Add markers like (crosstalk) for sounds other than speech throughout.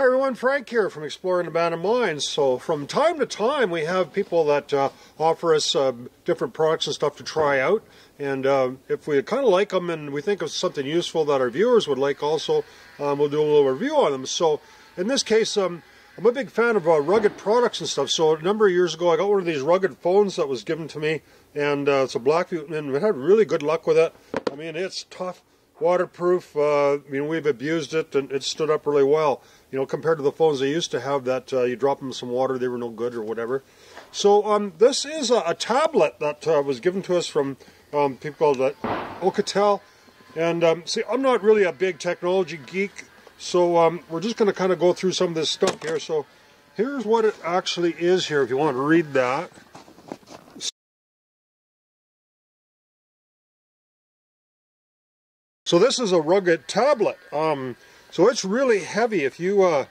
Hi everyone, Frank here from Exploring Abandoned Mines. So from time to time we have people that uh, offer us uh, different products and stuff to try out. And uh, if we kind of like them and we think of something useful that our viewers would like also, um, we'll do a little review on them. So in this case, um, I'm a big fan of uh, rugged products and stuff. So a number of years ago I got one of these rugged phones that was given to me. And uh, it's a Blackview and we had really good luck with it. I mean, it's tough waterproof. Uh, I mean, we've abused it, and it stood up really well. You know, compared to the phones they used to have that uh, you drop them some water, they were no good or whatever. So um, this is a, a tablet that uh, was given to us from um, people at Oukitel. And um, see, I'm not really a big technology geek, so um, we're just going to kind of go through some of this stuff here. So here's what it actually is here, if you want to read that. So this is a rugged tablet. Um, so it's really heavy. If you uh,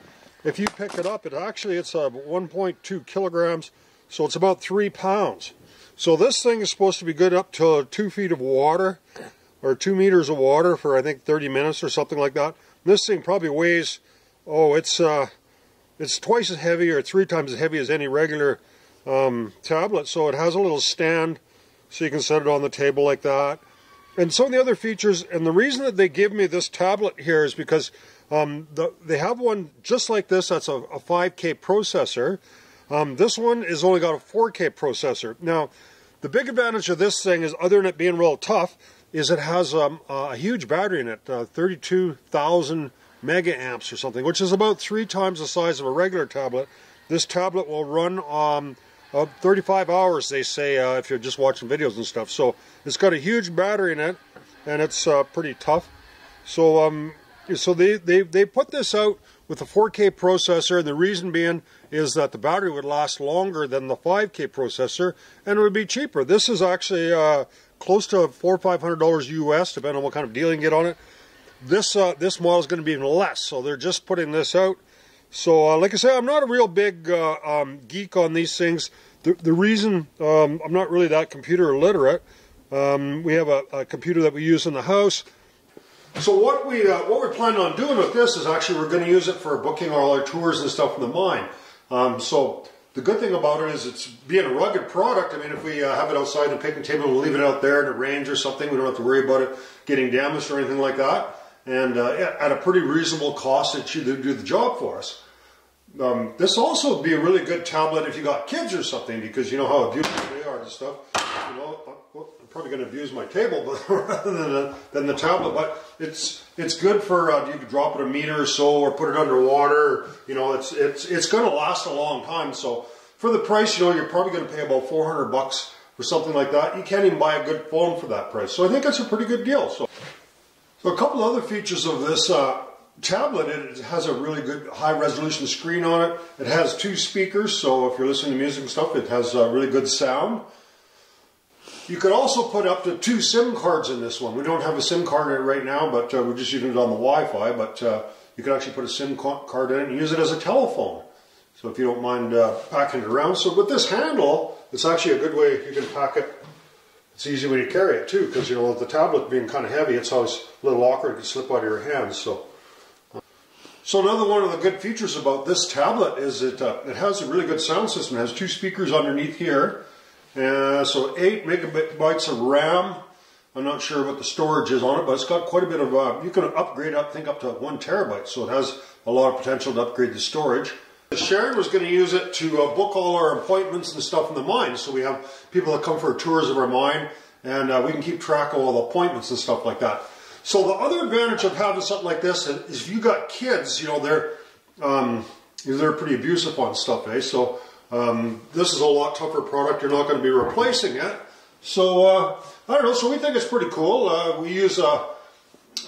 if you pick it up, it actually it's uh, 1.2 kilograms. So it's about three pounds. So this thing is supposed to be good up to two feet of water or two meters of water for I think 30 minutes or something like that. This thing probably weighs oh it's uh, it's twice as heavy or three times as heavy as any regular um, tablet. So it has a little stand so you can set it on the table like that and some of the other features, and the reason that they give me this tablet here is because um, the, they have one just like this that's a, a 5K processor. Um, this one is only got a 4K processor. Now, the big advantage of this thing is, other than it being real tough, is it has um, a huge battery in it, uh, 32,000 mega amps or something, which is about three times the size of a regular tablet. This tablet will run um, uh, 35 hours, they say, uh, if you're just watching videos and stuff. So it's got a huge battery in it, and it's uh, pretty tough. So um, so they, they, they put this out with a 4K processor, and the reason being is that the battery would last longer than the 5K processor, and it would be cheaper. This is actually uh, close to four or five hundred dollars US, depending on what kind of deal you get on it. This uh, this model is going to be even less, so they're just putting this out so, uh, like I said, I'm not a real big uh, um, geek on these things. The, the reason um, I'm not really that computer literate, um, we have a, a, computer that we use in the house. So what we uh, what we're planning on doing with this is actually we're going to use it for booking all our tours and stuff in the mine. Um, so the good thing about it is it's being a rugged product. I mean, if we uh, have it outside the picnic table, we'll leave it out there in the rains or something. We don't have to worry about it getting damaged or anything like that and uh, at a pretty reasonable cost it should do the job for us. Um, this also would be a really good tablet if you got kids or something because you know how abusive they are and stuff. You know, I'm probably going to abuse my table (laughs) but rather than the, than the tablet, but it's it's good for uh, you could drop it a meter or so or put it underwater. You know, it's it's it's going to last a long time. So for the price, you know, you're probably going to pay about 400 bucks for something like that. You can't even buy a good phone for that price. So I think that's a pretty good deal. So. So a couple other features of this uh, tablet, it has a really good high resolution screen on it. It has two speakers, so if you're listening to music and stuff, it has uh, really good sound. You could also put up to two SIM cards in this one. We don't have a SIM card in it right now, but uh, we're just using it on the Wi-Fi, but uh, you could actually put a SIM card in it and use it as a telephone. So if you don't mind uh, packing it around. So with this handle, it's actually a good way you can pack it it's easy when you carry it too, because you know the tablet being kind of heavy, it's always a little awkward. to slip out of your hands. So, so another one of the good features about this tablet is it uh, it has a really good sound system. It has two speakers underneath here, uh, so eight megabytes of RAM. I'm not sure what the storage is on it, but it's got quite a bit of. Uh, you can upgrade up, think up to one terabyte, so it has a lot of potential to upgrade the storage. Sharon was going to use it to uh, book all our appointments and stuff in the mine. So we have people that come for tours of our mine, and uh, we can keep track of all the appointments and stuff like that. So the other advantage of having something like this is if you got kids, you know, they're um, they're pretty abusive on stuff, eh? So um, this is a lot tougher product. You're not going to be replacing it. So uh, I don't know. So we think it's pretty cool. Uh, we use uh,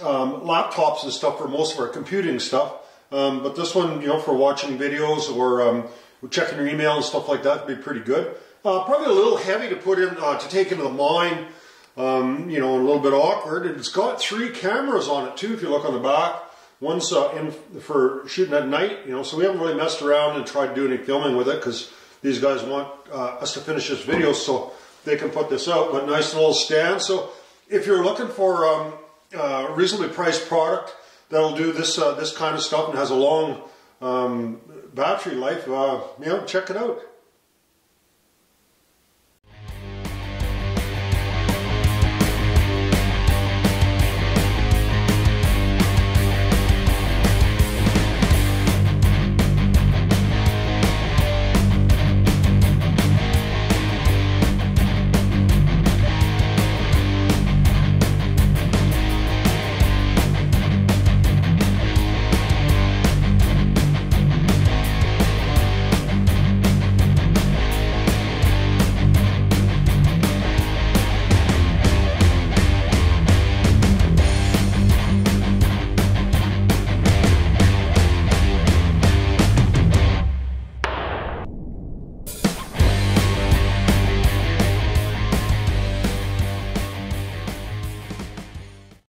um, laptops and stuff for most of our computing stuff. Um, but this one, you know, for watching videos or um, checking your email and stuff like that would be pretty good. Uh, probably a little heavy to put in, uh, to take into the mine, um, you know, a little bit awkward. It's got three cameras on it too, if you look on the back. One's uh, in for shooting at night, you know, so we haven't really messed around and tried doing any filming with it because these guys want uh, us to finish this video so they can put this out. But nice little stand. So if you're looking for um, a reasonably priced product, that'll do this uh, this kind of stuff and has a long um, battery life, uh, you know, check it out.